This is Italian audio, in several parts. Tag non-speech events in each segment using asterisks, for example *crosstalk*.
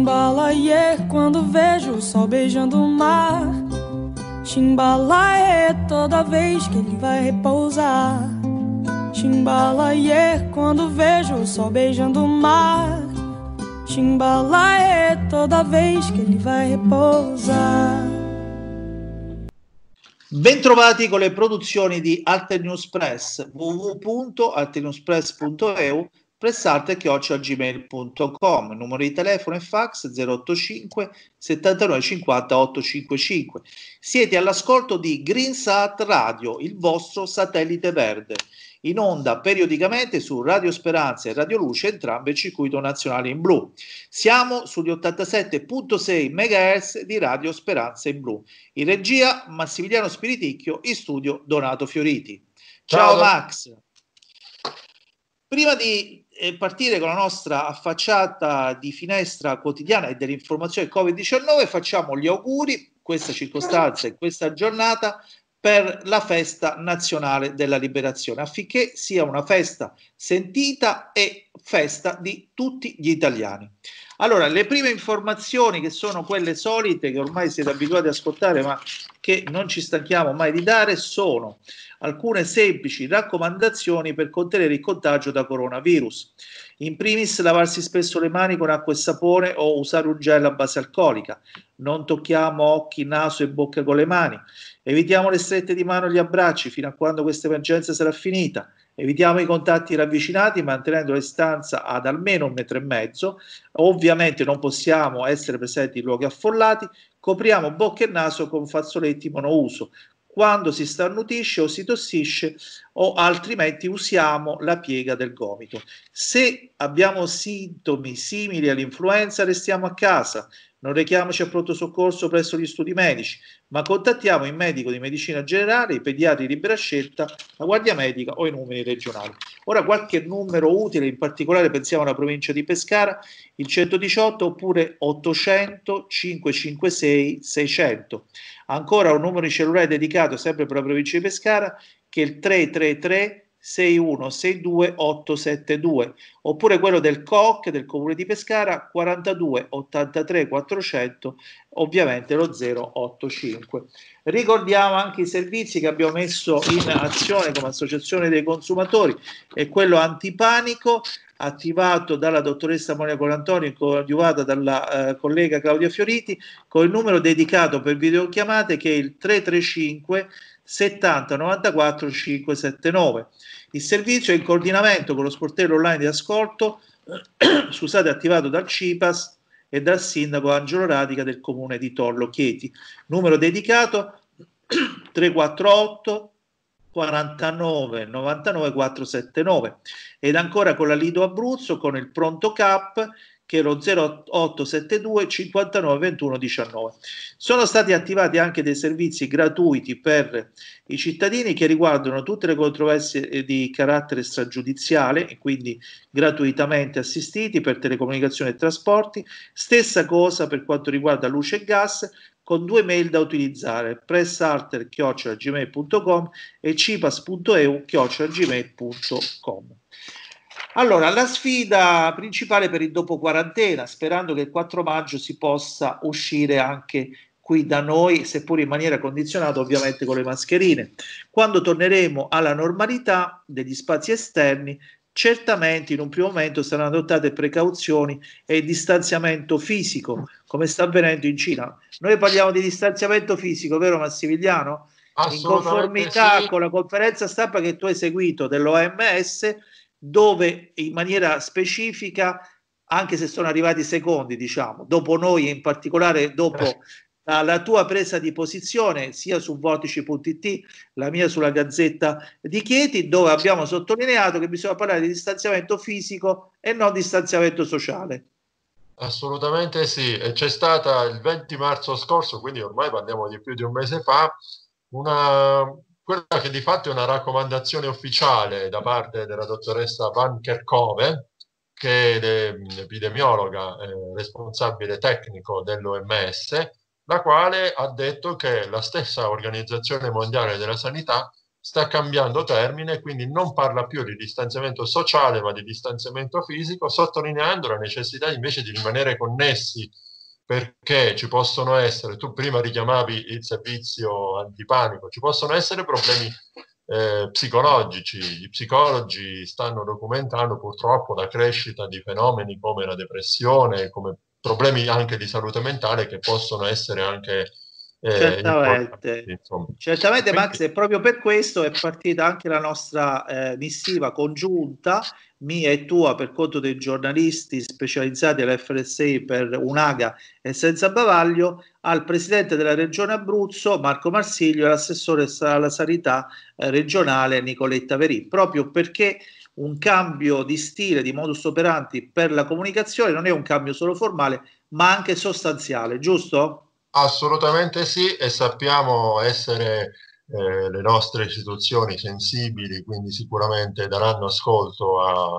Chimbalaie, quando vejo o sol beijando o mar. Chimbalaie, toda vez que ele vai repousar. Chimbalaie, quando vejo o sol beijando o mar. Chimbalaie, toda vez que ele vai repousar. Bentrovati con le produzioni di Alter Press www.alternewspress.eu pressarte.gmail.com numero di telefono e fax 085 79 50 855 siete all'ascolto di GreenSat Radio il vostro satellite verde. In onda periodicamente su Radio Speranza e Radio Luce entrambe il circuito nazionale in blu. Siamo sugli 87.6 MHz di Radio Speranza in blu. In regia Massimiliano Spiriticchio in studio Donato Fioriti. Ciao, ciao Max Prima di eh, partire con la nostra affacciata di finestra quotidiana e dell'informazione Covid-19, facciamo gli auguri, questa circostanza e questa giornata, per la festa nazionale della liberazione, affinché sia una festa sentita e festa di tutti gli italiani. Allora, le prime informazioni che sono quelle solite che ormai siete abituati ad ascoltare, ma che non ci stanchiamo mai di dare, sono alcune semplici raccomandazioni per contenere il contagio da coronavirus. In primis lavarsi spesso le mani con acqua e sapone o usare un gel a base alcolica. Non tocchiamo occhi, naso e bocca con le mani. Evitiamo le strette di mano e gli abbracci fino a quando questa emergenza sarà finita. Evitiamo i contatti ravvicinati mantenendo le stanze ad almeno un metro e mezzo. Ovviamente non possiamo essere presenti in luoghi affollati. Copriamo bocca e naso con fazzoletti monouso quando si starnutisce o si tossisce o altrimenti usiamo la piega del gomito. Se abbiamo sintomi simili all'influenza restiamo a casa, non rechiamoci a pronto soccorso presso gli studi medici, ma contattiamo il medico di medicina generale, i pediatri di libera scelta, la guardia medica o i numeri regionali. Ora qualche numero utile, in particolare pensiamo alla provincia di Pescara, il 118 oppure 800 556 600. Ancora un numero di cellulare dedicato sempre per la provincia di Pescara che è il 333 6162 872 oppure quello del COC del comune di Pescara 42 83 400 ovviamente lo 085 ricordiamo anche i servizi che abbiamo messo in azione come associazione dei consumatori e quello antipanico attivato dalla dottoressa Monia Colantoni coadiuvata dalla eh, collega Claudia Fioriti con il numero dedicato per videochiamate che è il 335 70 94 579. Il servizio è in coordinamento con lo sportello online di ascolto, *clears throat* scusate, attivato dal CIPAS e dal sindaco Angelo Radica del comune di Torlo Chieti. Numero dedicato 348 49 99 479 ed ancora con la Lido Abruzzo con il pronto CAP che è lo 0872 59 21 19. Sono stati attivati anche dei servizi gratuiti per i cittadini che riguardano tutte le controversie di carattere stragiudiziale e quindi gratuitamente assistiti per telecomunicazione e trasporti. Stessa cosa per quanto riguarda luce e gas con due mail da utilizzare pressalter.gmail.com e cipas.eu.gmail.com allora, la sfida principale per il dopo quarantena, sperando che il 4 maggio si possa uscire anche qui da noi, seppur in maniera condizionata ovviamente con le mascherine. Quando torneremo alla normalità degli spazi esterni, certamente in un primo momento saranno adottate precauzioni e il distanziamento fisico, come sta avvenendo in Cina. Noi parliamo di distanziamento fisico, vero Massimiliano? In conformità sì. con la conferenza stampa che tu hai seguito dell'OMS, dove in maniera specifica, anche se sono arrivati secondi, diciamo, dopo noi e in particolare dopo la, la, tua presa di posizione sia su vortici.it, la mia sulla Gazzetta di Chieti, dove abbiamo sottolineato che bisogna parlare di distanziamento fisico e non distanziamento sociale. Assolutamente sì, e c'è stata il 20 marzo scorso, quindi ormai parliamo di più di un mese fa, una quella che di fatto è una raccomandazione ufficiale da parte della dottoressa Van Kerkove, che è l'epidemiologa eh, responsabile tecnico dell'OMS, la quale ha detto che la stessa Organizzazione Mondiale della Sanità sta cambiando termine, quindi non parla più di distanziamento sociale ma di distanziamento fisico, sottolineando la necessità invece di rimanere connessi perché ci possono essere, tu prima richiamavi il servizio antipanico, ci possono essere problemi eh, psicologici. Gli psicologi stanno documentando purtroppo la crescita di fenomeni come la depressione, come problemi anche di salute mentale che possono essere anche eh, certamente, certamente Max, e proprio per questo è partita anche la nostra eh, missiva congiunta, mia e tua, per conto dei giornalisti specializzati all'FRSA per Unaga e Senza Bavaglio, al presidente della regione Abruzzo, Marco Marsiglio, e all'assessore alla sanità eh, regionale Nicoletta Verì, proprio perché un cambio di stile, di modus operandi per la comunicazione non è un cambio solo formale, ma anche sostanziale, giusto? Assolutamente sì e sappiamo essere eh, le nostre istituzioni sensibili, quindi sicuramente daranno ascolto a,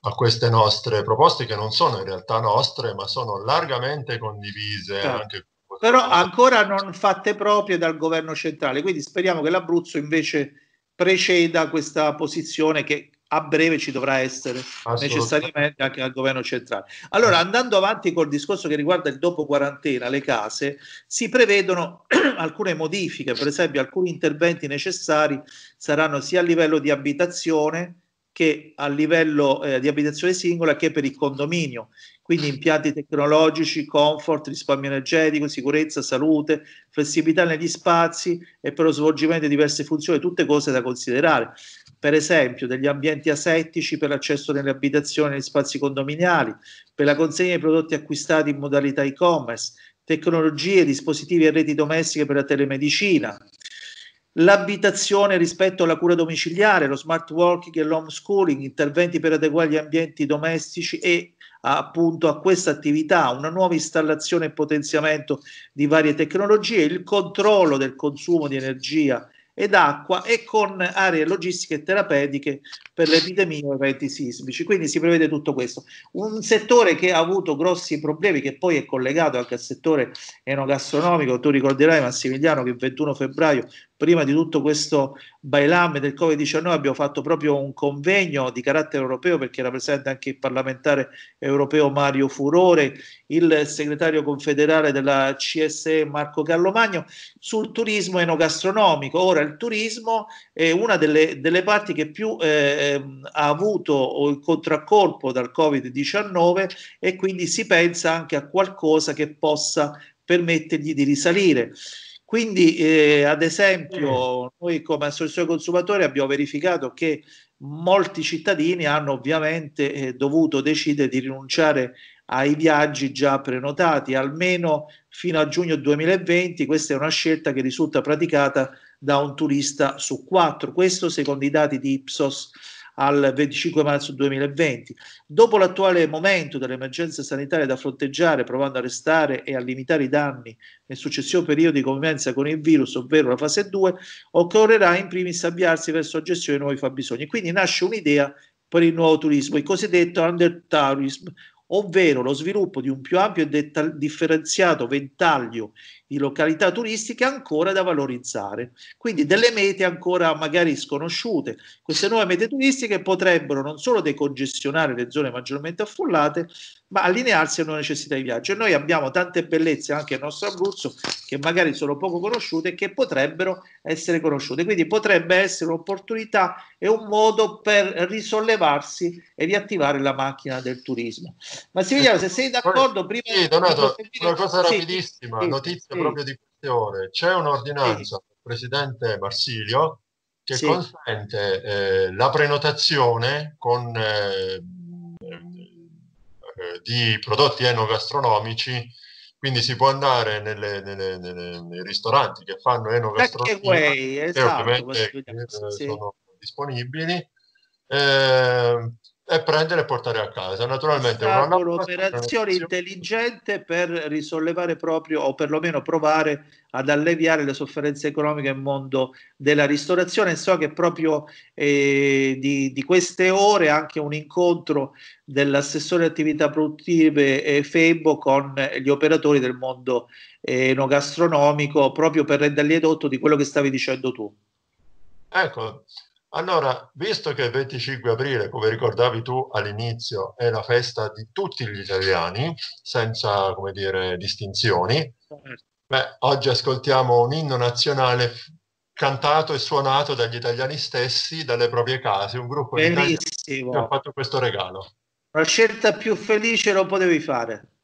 a, queste nostre proposte che non sono in realtà nostre, ma sono largamente condivise certo. anche però ancora non fatte proprie dal governo centrale, quindi speriamo che l'Abruzzo invece preceda questa posizione che a breve ci dovrà essere necessariamente anche al governo centrale. Allora, andando avanti col discorso che riguarda il dopo quarantena, le case, si prevedono *clears throat* alcune modifiche, per esempio alcuni interventi necessari saranno sia a livello di abitazione che a livello eh, di abitazione singola che per il condominio. Quindi impianti tecnologici, comfort, risparmio energetico, sicurezza, salute, flessibilità negli spazi e per lo svolgimento di diverse funzioni, tutte cose da considerare. Per esempio degli ambienti asettici per l'accesso nelle abitazioni e negli spazi condominiali, per la consegna dei prodotti acquistati in modalità e-commerce, tecnologie, dispositivi e reti domestiche per la telemedicina, l'abitazione rispetto alla cura domiciliare, lo smart working e l'homeschooling, interventi per adeguare gli ambienti domestici e appunto a questa attività, una nuova installazione e potenziamento di varie tecnologie, il controllo del consumo di energia ed acqua e con aree logistiche e terapeutiche per le epidemie o eventi sismici. Quindi si prevede tutto questo. Un settore che ha avuto grossi problemi, che poi è collegato anche al settore enogastronomico. Tu ricorderai, Massimiliano, che il 21 febbraio prima di tutto questo bailam del Covid-19 abbiamo fatto proprio un convegno di carattere europeo perché era presente anche il parlamentare europeo Mario Furore, il segretario confederale della CSE Marco Carlomagno sul turismo enogastronomico. Ora il turismo è una delle, delle parti che più eh, ha avuto il contraccolpo dal Covid-19 e quindi si pensa anche a qualcosa che possa permettergli di risalire. Quindi, eh, ad esempio, noi come associazione consumatori abbiamo verificato che molti cittadini hanno ovviamente eh, dovuto decidere di rinunciare ai viaggi già prenotati, almeno fino a giugno 2020. Questa è una scelta che risulta praticata da un turista su quattro. Questo secondo i dati di Ipsos al 25 marzo 2020. Dopo l'attuale momento dell'emergenza sanitaria da fronteggiare, provando a restare e a limitare i danni nel successivo periodo di convivenza con il virus, ovvero la fase 2, occorrerà in primis avviarsi verso la gestione dei nuovi fabbisogni. Quindi nasce un'idea per il nuovo turismo, il cosiddetto under tourism, ovvero lo sviluppo di un più ampio e differenziato ventaglio di località turistiche ancora da valorizzare, quindi delle mete ancora magari sconosciute. Queste nuove mete turistiche potrebbero non solo decongestionare le zone maggiormente affollate, ma allinearsi a una necessità di viaggio. E noi abbiamo tante bellezze anche nel nostro Abruzzo che magari sono poco conosciute e che potrebbero essere conosciute. Quindi potrebbe essere un'opportunità e un modo per risollevarsi e riattivare la macchina del turismo. Massimiliano, se sei d'accordo, prima sì, Donato, una cosa rapidissima, sì, notizia sì. proprio di queste ore. C'è un'ordinanza del Presidente Marsilio che sì. consente eh, la prenotazione con, eh, eh, di prodotti enogastronomici, quindi si può andare nelle, nelle, nelle, nei ristoranti che fanno enogastronomia, way, esatto, ovviamente eh, sono disponibili. Eh, e prendere e portare a casa. Naturalmente è un'operazione intelligente per risollevare proprio o perlomeno provare ad alleviare le sofferenze economiche nel mondo della ristorazione. So che proprio eh, di, di, queste ore anche un incontro dell'assessore attività produttive eh, Febo con gli operatori del mondo enogastronomico proprio per renderli edotto di quello che stavi dicendo tu. Ecco, allora, visto che il 25 aprile, come ricordavi tu all'inizio, è la festa di tutti gli italiani, senza, come dire, distinzioni, beh, oggi ascoltiamo un inno nazionale cantato e suonato dagli italiani stessi, dalle proprie case, un gruppo Bellissimo. di italiani che ha fatto questo regalo. La scelta più felice lo potevi fare.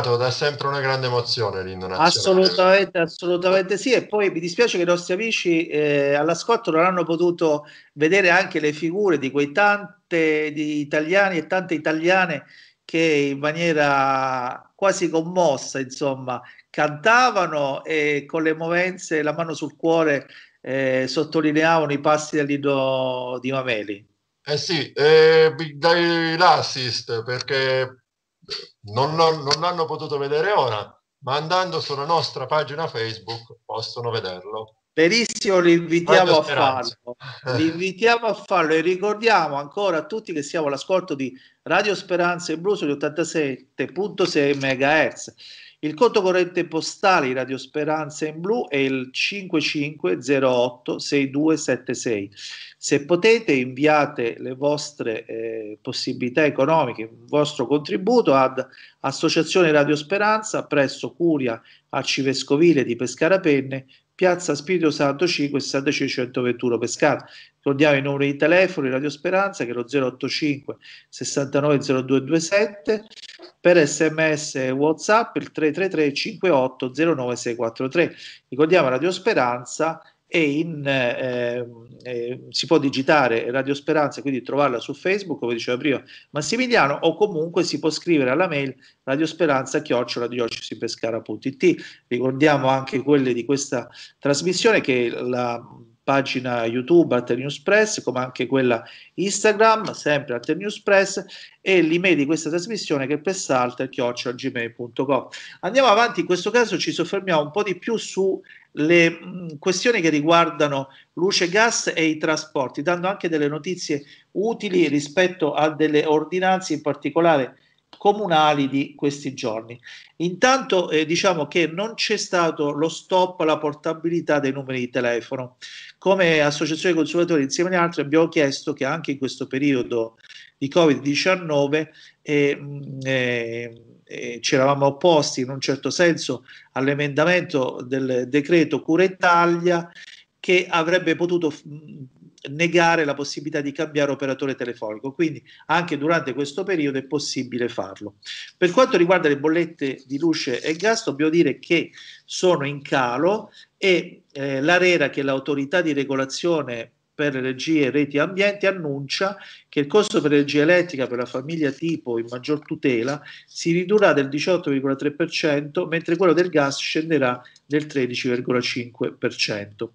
Donato, dà sempre una grande emozione l'inno. Assolutamente, assolutamente sì. E poi mi dispiace che i nostri amici eh, all'ascolto non hanno potuto vedere anche le figure di quei tante di italiani e tante italiane che in maniera quasi commossa, insomma, cantavano e con le movenze, la mano sul cuore, eh, sottolineavano i passi dell'inno di Mameli. Eh sì, eh, dai l'assist perché non, non, non hanno potuto vedere ora, ma andando sulla nostra pagina Facebook possono vederlo. Benissimo, li invitiamo a farlo. Li invitiamo a farlo e ricordiamo ancora a tutti che siamo all'ascolto di Radio Speranza in Blu sugli 87.6 MHz. Il conto corrente postale di Radio Speranza in Blu è il 5508 6276. Se potete inviate le vostre eh, possibilità economiche, il vostro contributo ad Associazione Radio Speranza presso Curia Arcivescovile di Pescara Penne, Piazza Spirito Santo 5 65 121 Pescara. Ricordiamo i numeri di telefono di Radio Speranza che è lo 085 69 0227 per sms e whatsapp il 333 58 09 643 ricordiamo Radio Speranza e in, eh, eh, si può digitare Radio Speranza, quindi trovarla su Facebook, come diceva prima Massimiliano, o comunque si può scrivere alla mail radiosperanza chioccioladiocesipescara.it. Ricordiamo anche quelle di questa trasmissione che la pagina YouTube Alter News Press, come anche quella Instagram, sempre Alter News Press, e l'email di questa trasmissione che è pressalter.gmail.com. Andiamo avanti, in questo caso ci soffermiamo un po' di più sulle questioni che riguardano luce, gas e i trasporti, dando anche delle notizie utili rispetto a delle ordinanze, in particolare comunali di questi giorni. Intanto eh, diciamo che non c'è stato lo stop alla portabilità dei numeri di telefono. Come associazione dei consumatori insieme agli altri abbiamo chiesto che anche in questo periodo di Covid-19 eh, eh, eh, ci eravamo opposti in un certo senso all'emendamento del decreto Cura Italia che avrebbe potuto negare la possibilità di cambiare operatore telefonico, quindi anche durante questo periodo è possibile farlo. Per quanto riguarda le bollette di luce e gas, dobbiamo dire che sono in calo e eh, l'ARERA, che è l'autorità di regolazione per energie e reti ambienti annuncia che il costo per l'energia elettrica per la famiglia tipo in maggior tutela si ridurrà del 18,3% mentre quello del gas scenderà del 13,5%.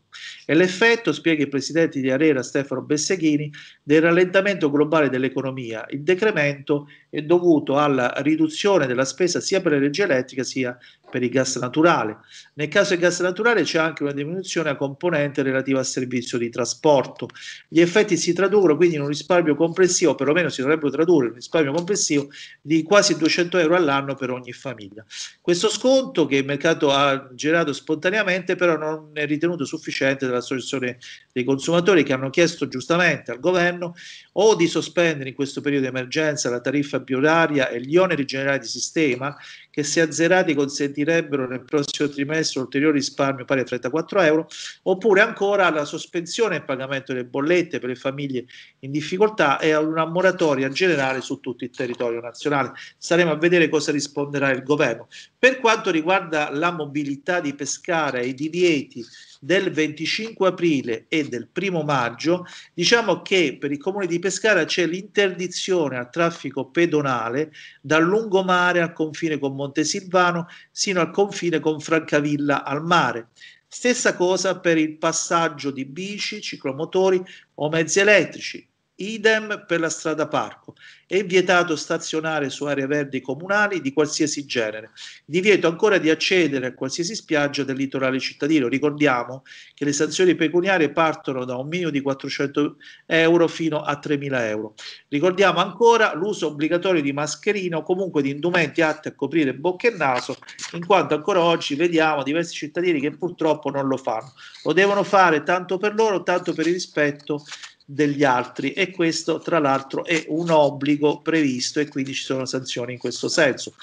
E l'effetto, spiega il presidente di Arera Stefano Besseghini, del rallentamento globale dell'economia. Il decremento è dovuto alla riduzione della spesa sia per l'energia elettrica sia per il gas naturale. Nel caso del gas naturale c'è anche una diminuzione a componente relativa al servizio di trasporto. Gli effetti si traducono quindi in un risparmio complessivo, perlomeno si dovrebbero tradurre un risparmio complessivo di quasi 200 euro all'anno per ogni famiglia. Questo sconto che il mercato ha gerato spontaneamente però non è ritenuto sufficiente dall'Associazione dei consumatori che hanno chiesto giustamente al governo o di sospendere in questo periodo di emergenza la tariffa bioraria e gli oneri generali di sistema che se azzerati consentirebbero nel prossimo trimestre un ulteriore risparmio pari a 34 euro, oppure ancora la sospensione del pagamento delle bollette per le famiglie in difficoltà e una moratoria generale su tutto il territorio nazionale. Staremo a vedere cosa risponderà il governo. Per quanto riguarda la mobilità di Pescara e i divieti del 25 aprile e del 1 maggio, diciamo che per il comune di Pescara c'è l'interdizione al traffico pedonale dal lungomare al confine con Montesilvano sino al confine con Francavilla al mare. Stessa cosa per il passaggio di bici, ciclomotori o mezzi elettrici. Idem per la strada parco. È vietato stazionare su aree verdi comunali di qualsiasi genere. Divieto ancora di accedere a qualsiasi spiaggia del litorale cittadino. Ricordiamo che le sanzioni pecuniarie partono da un minimo di 400 euro fino a 3.000 euro. Ricordiamo ancora l'uso obbligatorio di mascherine o comunque di indumenti atti a coprire bocca e naso, in quanto ancora oggi vediamo diversi cittadini che purtroppo non lo fanno. Lo devono fare tanto per loro, tanto per il rispetto degli altri e questo tra l'altro è un obbligo previsto e quindi ci sono sanzioni in questo senso.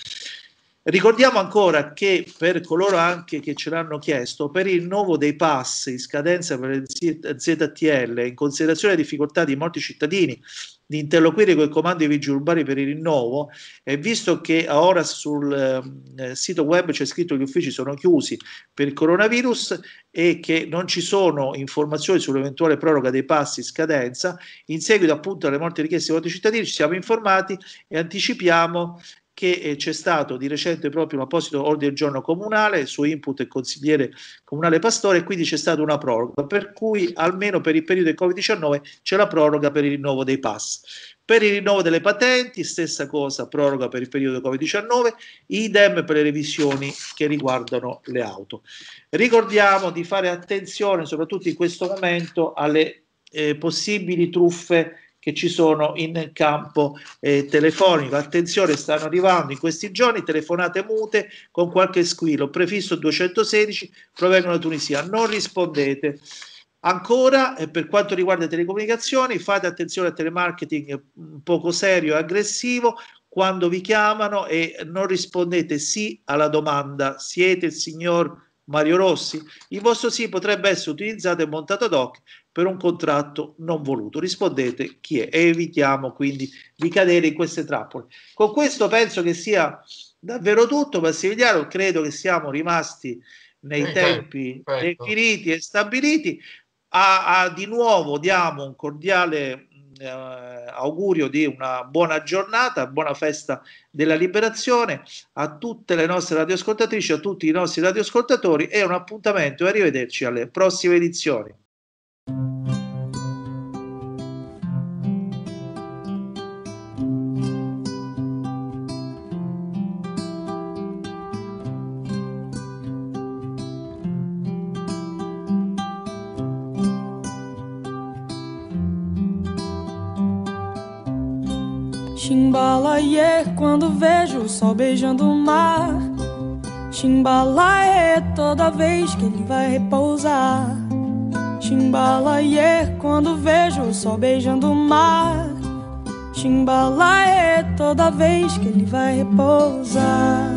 Ricordiamo ancora che per coloro anche che ce l'hanno chiesto, per il rinnovo dei pass in scadenza per le ZTL, in considerazione delle difficoltà di molti cittadini di interloquire con il comando dei vigili urbani per il rinnovo e visto che ora sul eh, sito web c'è scritto che gli uffici sono chiusi per il coronavirus e che non ci sono informazioni sull'eventuale proroga dei passi in scadenza, in seguito appunto alle molte richieste dei molti cittadini ci siamo informati e anticipiamo che eh, c'è stato di recente proprio un apposito ordine del giorno comunale, su input il consigliere comunale Pastore, e quindi c'è stata una proroga, per cui almeno per il periodo del Covid-19 c'è la proroga per il rinnovo dei pass. Per il rinnovo delle patenti, stessa cosa, proroga per il periodo Covid-19, idem per le revisioni che riguardano le auto. Ricordiamo di fare attenzione, soprattutto in questo momento, alle eh, possibili truffe che ci sono in campo eh, telefonico. Attenzione, stanno arrivando in questi giorni telefonate mute con qualche squillo. Prefisso 216 provengono da Tunisia. Non rispondete. Ancora, eh, per quanto riguarda le telecomunicazioni, fate attenzione al telemarketing poco serio e aggressivo quando vi chiamano e non rispondete sì alla domanda siete il signor Mario Rossi, il vostro sì potrebbe essere utilizzato e montato ad hoc per un contratto non voluto. Rispondete chi è e evitiamo quindi di cadere in queste trappole. Con questo penso che sia davvero tutto, Massimiliano, credo che siamo rimasti nei eh, tempi definiti e stabiliti. A, a, di nuovo diamo un cordiale eh, augurio di una buona giornata, buona festa della liberazione a tutte le nostre radioascoltatrici, a tutti i nostri radioascoltatori e un appuntamento e arrivederci alle prossime edizioni. Chimbalaie quando vejo o sol beijando o mar. Chimbalaie toda vez que ele vai repousar. Chimbalaie quando vejo o sol beijando o mar. Chimbalaie toda vez que ele vai repousar.